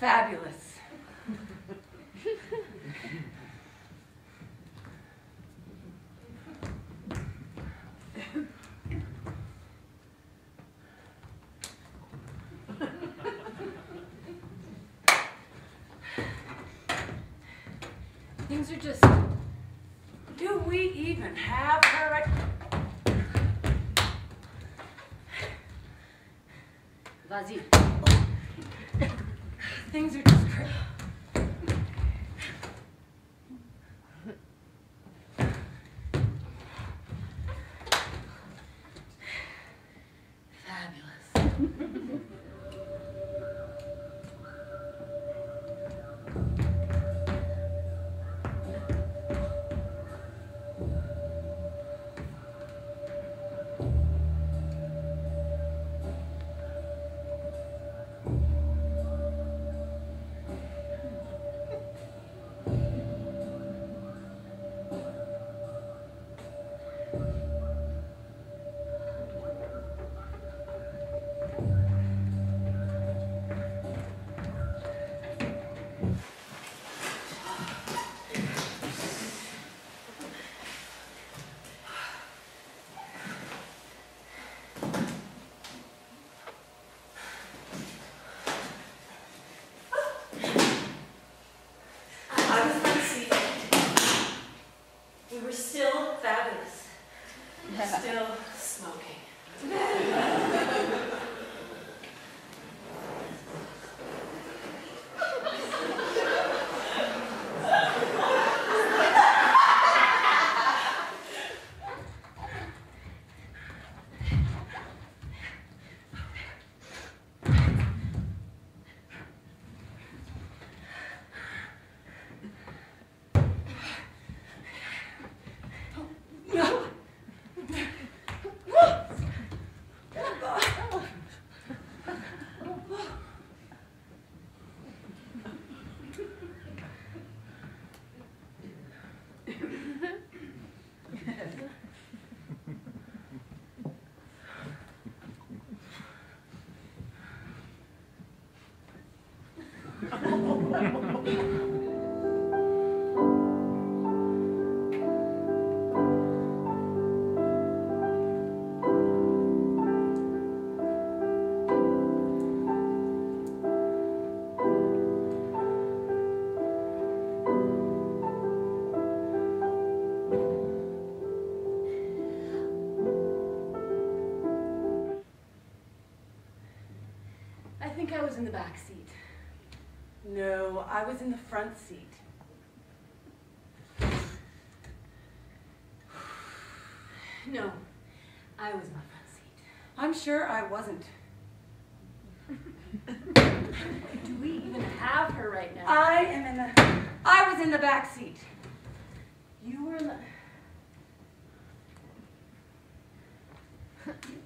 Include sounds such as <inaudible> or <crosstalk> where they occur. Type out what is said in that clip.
Fabulous. Things are just. Do we even have her right? Things are just crazy. Were still fabulous. Still think I was in the back seat. No, I was in the front seat. <sighs> No, I was in the front seat. I'm sure I wasn't. <laughs> Do we even have her right now? I am in the. I was in the back seat. You were in the. <laughs>